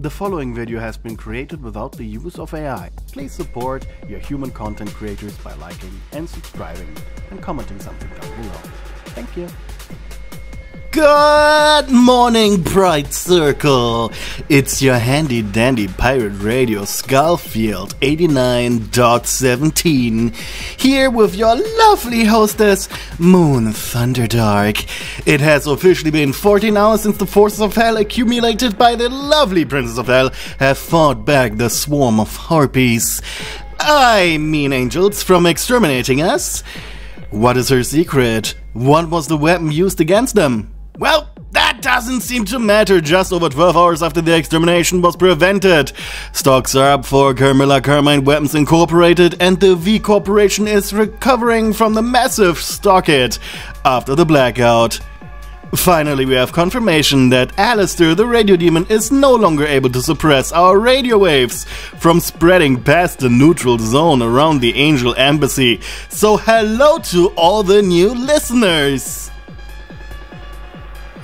The following video has been created without the use of AI. Please support your human content creators by liking and subscribing and commenting something down below. Thank you. Good morning, Bright Circle! It's your handy dandy pirate radio Skullfield 89.17 here with your lovely hostess, Moon Thunderdark. It has officially been 14 hours since the forces of hell accumulated by the lovely Princess of Hell have fought back the swarm of harpies. I mean angels from exterminating us. What is her secret? What was the weapon used against them? Well, that doesn't seem to matter just over 12 hours after the extermination was prevented. Stocks are up for Carmilla Carmine Weapons Incorporated, and the V Corporation is recovering from the massive stock hit after the blackout. Finally, we have confirmation that Alastor the Radio Demon is no longer able to suppress our radio waves from spreading past the neutral zone around the Angel Embassy. So, hello to all the new listeners!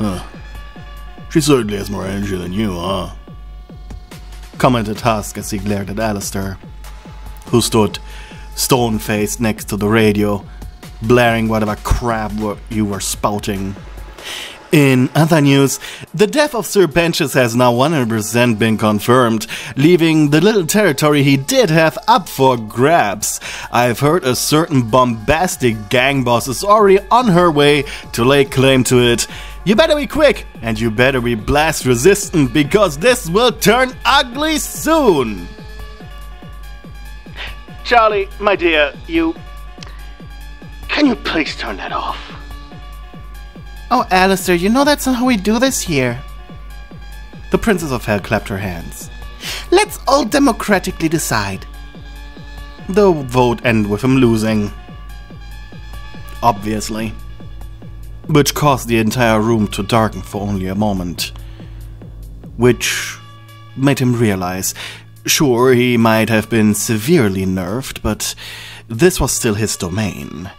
Huh. She certainly has more energy than you, huh? Commented Husk as he glared at Alastor, who stood stone faced next to the radio, blaring whatever crap you were spouting. In other news, the death of Sir Pentious has now 100% been confirmed, leaving the little territory he did have up for grabs. I've heard a certain bombastic gang boss is already on her way to lay claim to it. You better be quick, and you better be blast resistant because this will turn ugly soon! Charlie, my dear, you. Can you please turn that off? Oh, Alastor, you know that's not how we do this here. The Princess of Hell clapped her hands. Let's all democratically decide. The vote ended with him losing. Obviously. Which caused the entire room to darken for only a moment. Which made him realize sure, he might have been severely nerfed, but this was still his domain.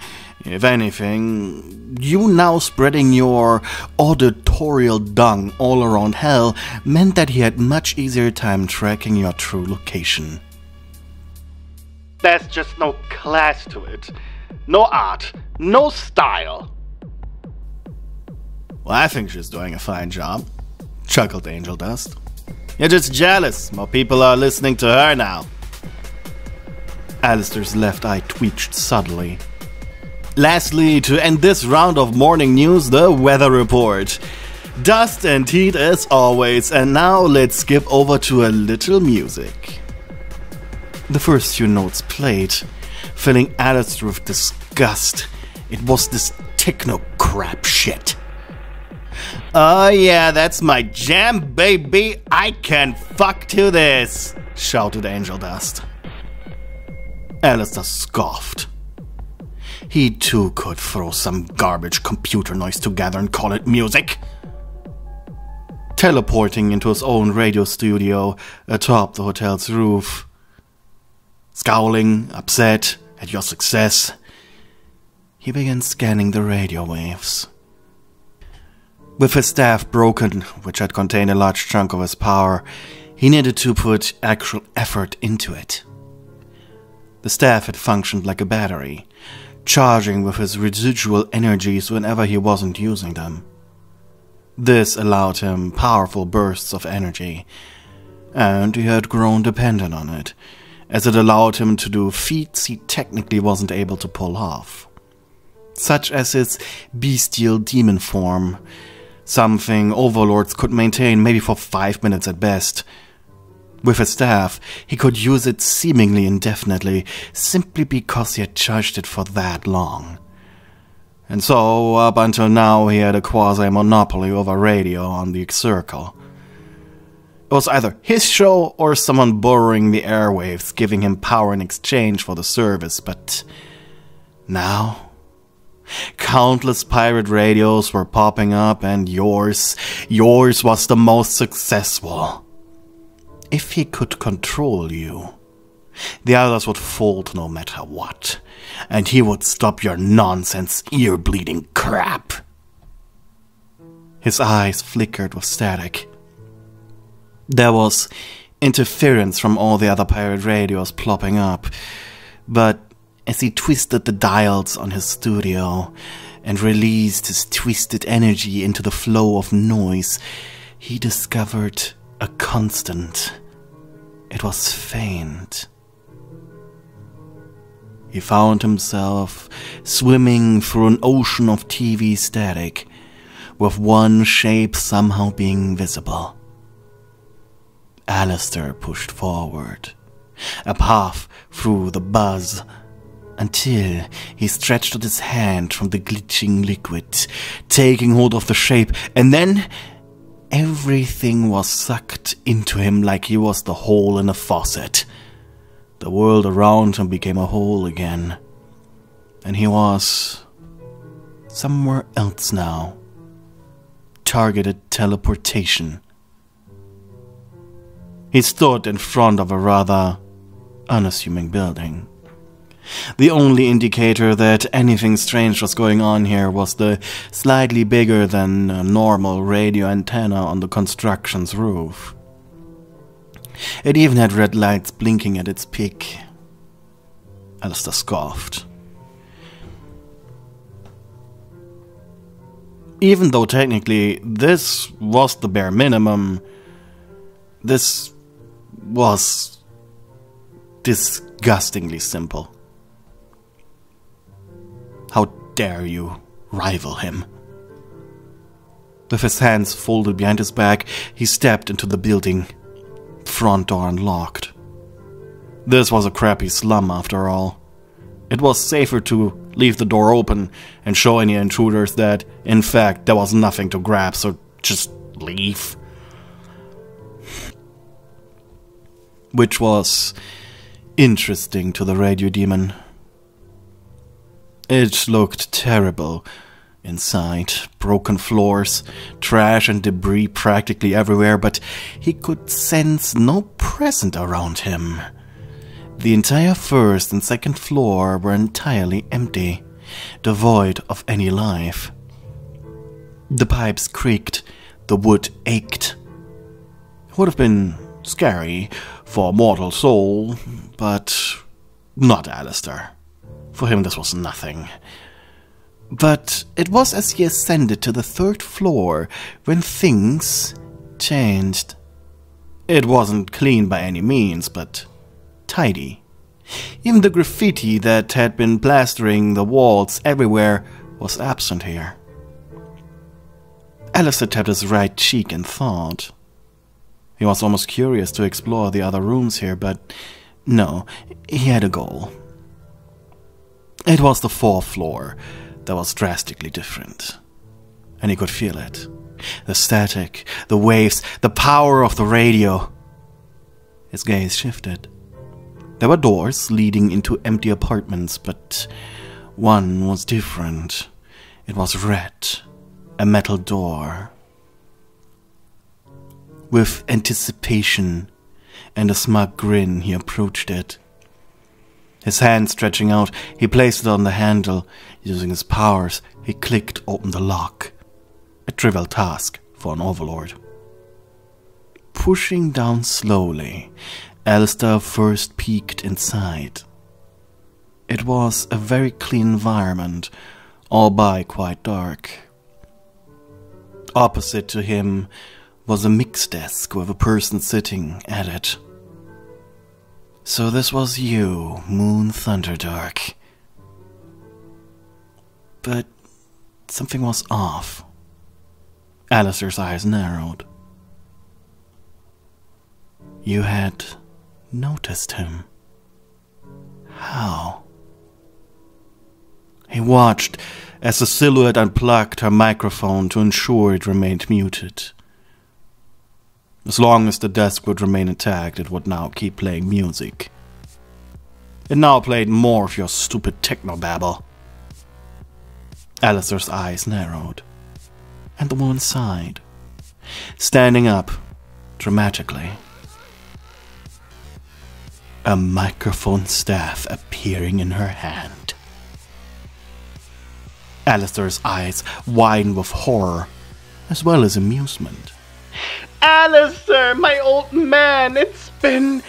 If anything, you now spreading your auditorial dung all around hell meant that he had much easier time tracking your true location. There's just no class to it. No art. No style. Well, I think she's doing a fine job, chuckled Angel Dust. You're just jealous. More people are listening to her now. Alastor's left eye twitched subtly. Lastly, to end this round of morning news, the weather report. Dust and heat as always, and now let's skip over to a little music. The first few notes played, filling Alastor with disgust. It was this techno crap shit. Oh yeah, that's my jam, baby! I can fuck to this! shouted Angel Dust. Alastor scoffed. He too could throw some garbage computer noise together and call it music. Teleporting into his own radio studio atop the hotel's roof. Scowling, upset at your success, he began scanning the radio waves. With his staff broken, which had contained a large chunk of his power, he needed to put actual effort into it. The staff had functioned like a battery, charging with his residual energies whenever he wasn't using them. This allowed him powerful bursts of energy, and he had grown dependent on it, as it allowed him to do feats he technically wasn't able to pull off. Such as his bestial demon form, something overlords could maintain maybe for five minutes at best, with his staff, he could use it seemingly indefinitely, simply because he had charged it for that long. And so, up until now, he had a quasi monopoly over radio on the circle. It was either his show or someone borrowing the airwaves, giving him power in exchange for the service, but now. Countless pirate radios were popping up, and yours, yours was the most successful if he could control you, the others would fold no matter what, and he would stop your nonsense ear bleeding crap. His eyes flickered with static. There was interference from all the other pirate radios plopping up, but as he twisted the dials on his studio and released his twisted energy into the flow of noise, he discovered a constant. It was faint. He found himself swimming through an ocean of TV static, with one shape somehow being visible. Alastor pushed forward, a path through the buzz, until he stretched out his hand from the glitching liquid, taking hold of the shape, and then everything was sucked into him like he was the hole in a faucet. The world around him became a hole again, and he was somewhere else now. Targeted teleportation. He stood in front of a rather unassuming building. The only indicator that anything strange was going on here was the slightly bigger than uh, normal radio antenna on the construction's roof. It even had red lights blinking at its peak. Alastor scoffed. Even though technically this was the bare minimum, this was disgustingly simple. Dare you rival him? With his hands folded behind his back, he stepped into the building. Front door unlocked. This was a crappy slum after all. It was safer to leave the door open and show any intruders that, in fact, there was nothing to grab, so just leave. Which was interesting to the radio demon. It looked terrible inside. Broken floors, trash and debris practically everywhere, but he could sense no present around him. The entire first and second floor were entirely empty, devoid of any life. The pipes creaked, the wood ached. It would have been scary for a mortal soul, but not Alastor. For him, this was nothing. But it was as he ascended to the third floor when things changed. It wasn't clean by any means, but tidy. Even the graffiti that had been plastering the walls everywhere was absent here. Alastor tapped his right cheek in thought. He was almost curious to explore the other rooms here, but no, he had a goal. It was the fourth floor that was drastically different. And he could feel it. The static, the waves, the power of the radio. His gaze shifted. There were doors leading into empty apartments, but one was different. It was red, a metal door. With anticipation and a smug grin, he approached it. His hand stretching out, he placed it on the handle. Using his powers, he clicked open the lock. A trivial task for an overlord. Pushing down slowly, Alastor first peeked inside. It was a very clean environment, albeit quite dark. Opposite to him was a mixed desk with a person sitting at it. So this was you, Moon Thunderdark. But something was off. Alastor's eyes narrowed. You had noticed him. How? He watched as the silhouette unplugged her microphone to ensure it remained muted. As long as the desk would remain intact, it would now keep playing music. It now played more of your stupid techno babble. Alastor's eyes narrowed, and the woman sighed, standing up dramatically. A microphone staff appearing in her hand. Alastor's eyes widened with horror as well as amusement. Alastor, my old man, it's been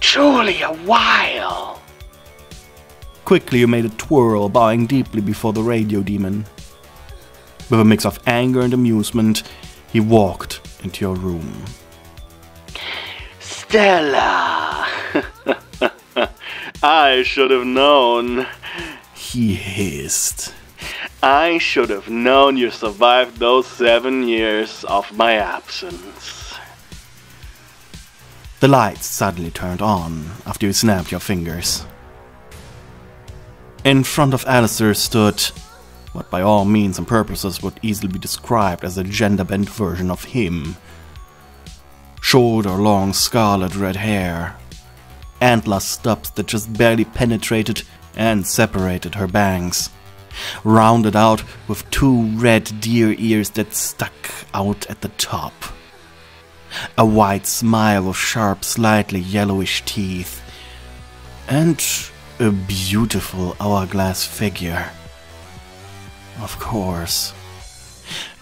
truly a while. Quickly, you made a twirl, bowing deeply before the radio demon. With a mix of anger and amusement, he walked into your room. Stella! I should have known. He hissed. I should have known you survived those seven years of my absence. The lights suddenly turned on after you snapped your fingers. In front of Alastor stood what by all means and purposes would easily be described as a gender bent version of him. Short or long scarlet red hair, antler stubs that just barely penetrated and separated her bangs, rounded out with two red deer ears that stuck out at the top. A wide smile of sharp, slightly yellowish teeth, and a beautiful hourglass figure. Of course.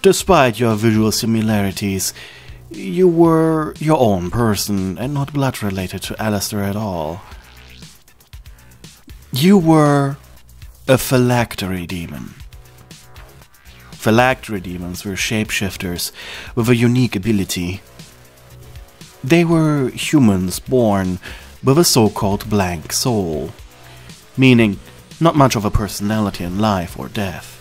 Despite your visual similarities, you were your own person and not blood related to Alastor at all. You were a phylactery demon. Phylactery demons were shapeshifters with a unique ability. They were humans born with a so called blank soul, meaning not much of a personality in life or death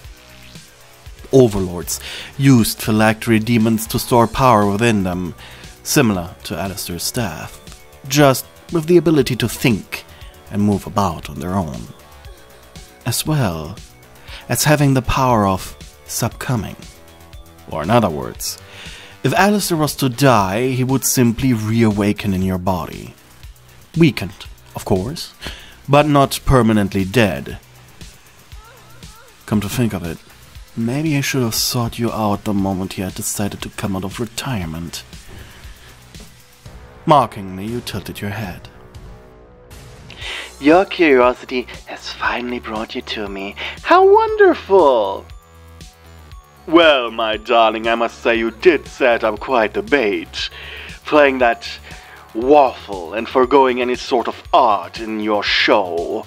overlords used phylactery demons to store power within them, similar to Alastor's staff, just with the ability to think and move about on their own. As well as having the power of subcoming. Or in other words, if Alastor was to die, he would simply reawaken in your body. Weakened, of course, but not permanently dead. Come to think of it, Maybe I should have sought you out the moment you had decided to come out of retirement. Mockingly, you tilted your head. Your curiosity has finally brought you to me. How wonderful! Well, my darling, I must say you did set up quite a bait. Playing that waffle and foregoing any sort of art in your show.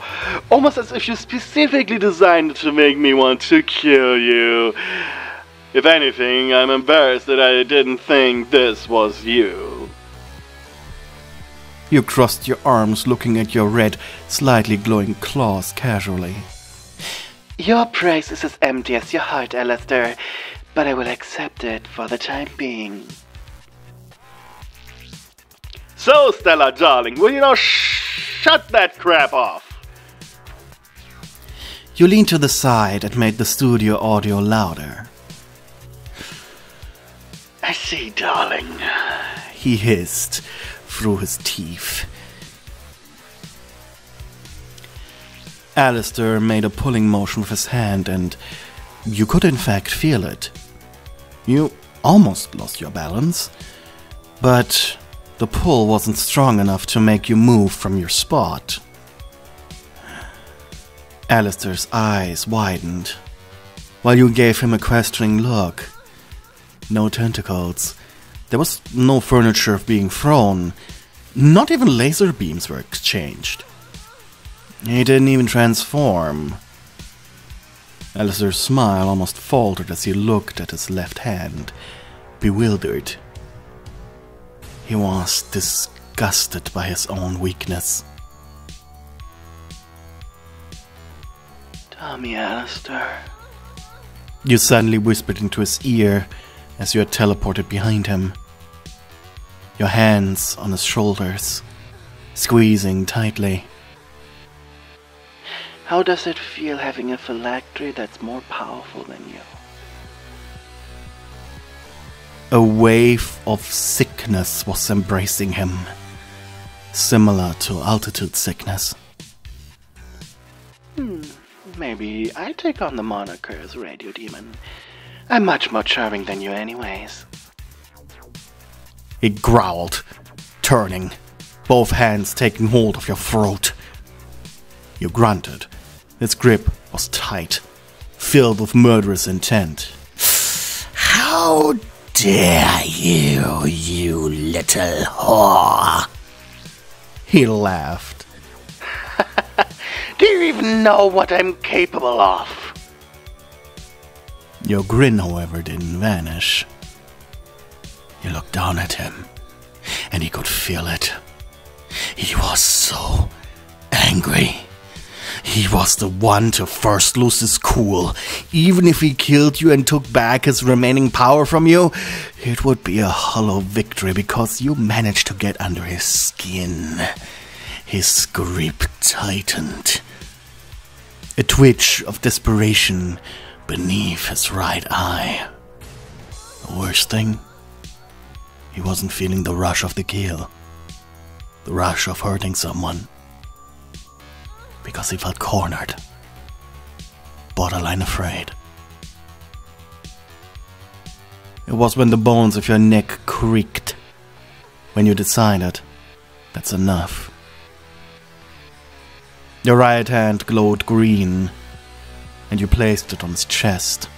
Almost as if you specifically designed it to make me want to kill you. If anything, I'm embarrassed that I didn't think this was you. You crossed your arms, looking at your red, slightly glowing claws casually. Your praise is as empty as your heart, Alastor, but I will accept it for the time being. So, Stella, darling, will you now sh- shut that crap off? You leaned to the side and made the studio audio louder. I see, darling. He hissed through his teeth. Alastor made a pulling motion with his hand, and you could in fact feel it. You almost lost your balance, but the pull wasn't strong enough to make you move from your spot. Alastor's eyes widened, while you gave him a questioning look. No tentacles. There was no furniture being thrown. Not even laser beams were exchanged. He didn't even transform. Alastor's smile almost faltered as he looked at his left hand, bewildered. He was disgusted by his own weakness. Tommy Alastor. You suddenly whispered into his ear as you had teleported behind him. Your hands on his shoulders, squeezing tightly. How does it feel having a phylactery that's more powerful than you? A wave of sickness was embracing him, similar to altitude sickness. Hmm, maybe I take on the moniker as Radio Demon. I'm much more charming than you, anyways. He growled, turning, both hands taking hold of your throat. You grunted. His grip was tight, filled with murderous intent. How dare you, you little whore? He laughed. Do you even know what I'm capable of? Your grin, however, didn't vanish. You looked down at him, and he could feel it. He was so angry. He was the one to first lose his cool. Even if he killed you and took back his remaining power from you, it would be a hollow victory because you managed to get under his skin. His grip tightened. A twitch of desperation beneath his right eye. The worst thing, he wasn't feeling the rush of the kill, the rush of hurting someone, because he felt cornered, borderline afraid. It was when the bones of your neck creaked, when you decided that's enough. Your right hand glowed green and you placed it on his chest.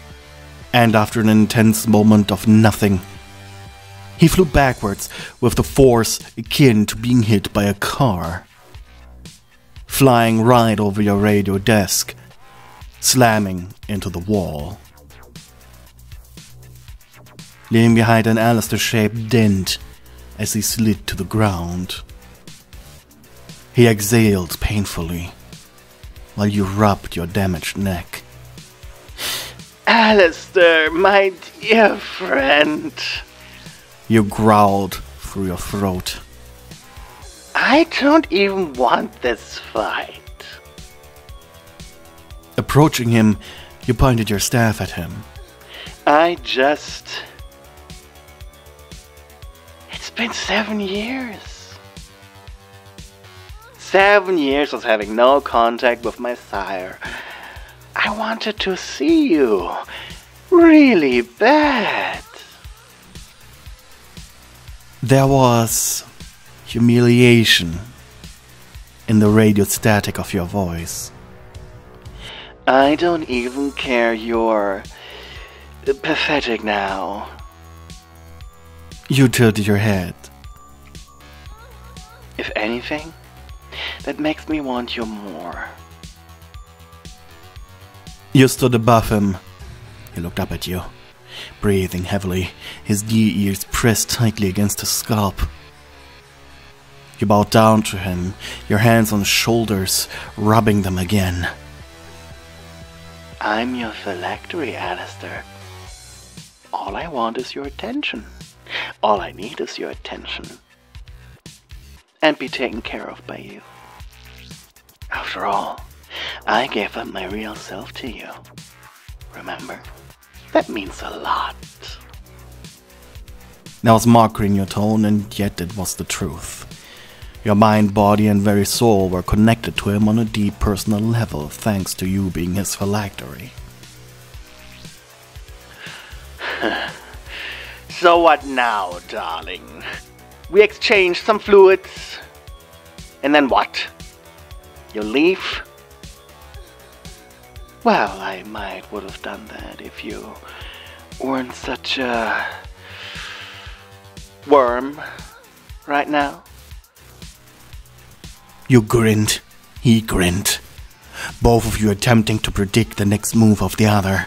And after an intense moment of nothing, he flew backwards with the force akin to being hit by a car, flying right over your radio desk, slamming into the wall. Leaving behind an Alastor shaped dent as he slid to the ground. He exhaled painfully while you rubbed your damaged neck. Alastor, my dear friend. You growled through your throat. I don't even want this fight. Approaching him, you pointed your staff at him. I just. It's been seven years. Seven years of having no contact with my sire. I wanted to see you. Really bad. There was humiliation in the radio static of your voice. I don't even care you're pathetic now. You tilted your head. If anything, that makes me want you more. You stood above him. He looked up at you, breathing heavily, his knee ears pressed tightly against his scalp. You bowed down to him, your hands on his shoulders, rubbing them again. I'm your phylactery, Alastor. All I want is your attention. All I need is your attention. And be taken care of by you. After all, I gave up my real self to you. Remember? That means a lot. There was mockery in your tone, and yet it was the truth. Your mind, body, and very soul were connected to him on a deep personal level, thanks to you being his phylactery. so what now, darling? We exchanged some fluids, and then what? You leave? Well, I might would have done that if you weren't such a worm right now. You grinned. He grinned. Both of you attempting to predict the next move of the other.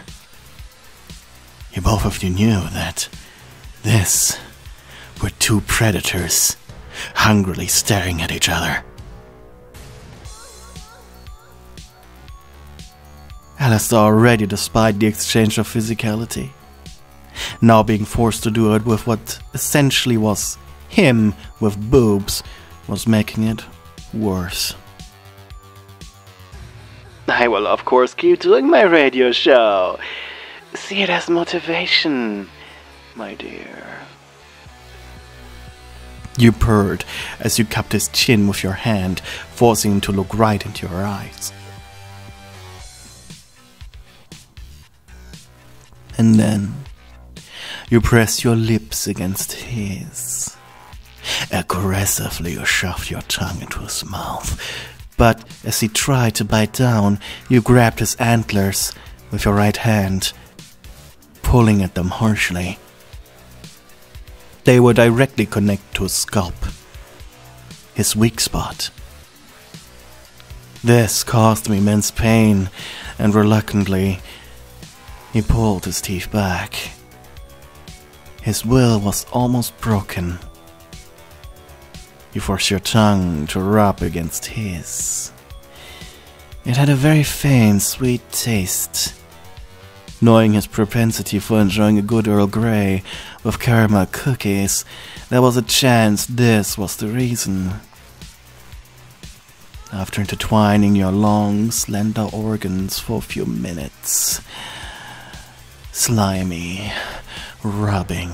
You both of you knew that this were two predators hungrily staring at each other. Alastor already despite the exchange of physicality. Now being forced to do it with what essentially was him with boobs was making it worse. I will, of course, keep doing my radio show. See it as motivation, my dear. You purred as you cupped his chin with your hand, forcing him to look right into your eyes. And then you press your lips against his. Aggressively, you shoved your tongue into his mouth, but as he tried to bite down, you grabbed his antlers with your right hand, pulling at them harshly. They were directly connected to his scalp, his weak spot. This caused him immense pain, and reluctantly, he pulled his teeth back. His will was almost broken. You forced your tongue to rub against his. It had a very faint, sweet taste. Knowing his propensity for enjoying a good Earl Grey with caramel cookies, there was a chance this was the reason. After intertwining your long, slender organs for a few minutes, slimy, rubbing,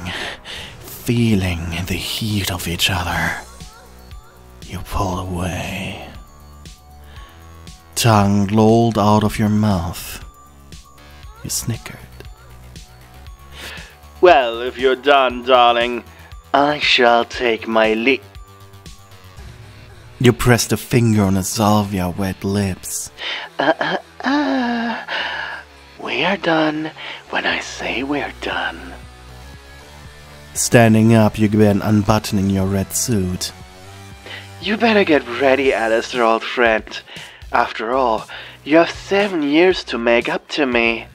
feeling the heat of each other, you pulled away. Tongue lolled out of your mouth. You snickered. Well, if you're done, darling, I shall take my leave. You pressed a finger on Azalvia wet lips. Uh, uh, uh. We are done when I say we're done. Standing up, you began unbuttoning your red suit. You better get ready, Alastor, old friend. After all, you have seven years to make up to me.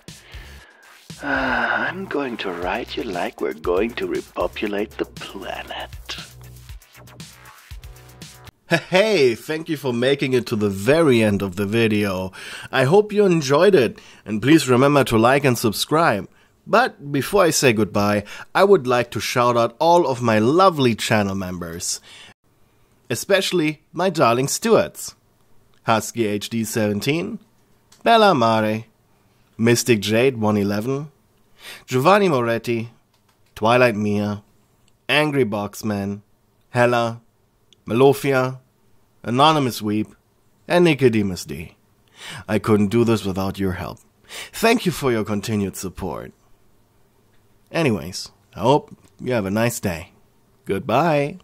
Uh, I'm going to write you like we're going to repopulate the planet. Hey, thank you for making it to the very end of the video. I hope you enjoyed it, and please remember to like and subscribe. But before I say goodbye, I would like to shout out all of my lovely channel members, especially my darling stewards. Husky HD 17, Bella Mare, Mystic Jade 111, Giovanni Moretti, Twilight Mia, Angry Boxman, Hella, Melofia, Anonymous Weep, and Nicodemus D. I couldn't do this without your help. Thank you for your continued support. Anyways, I hope you have a nice day. Goodbye.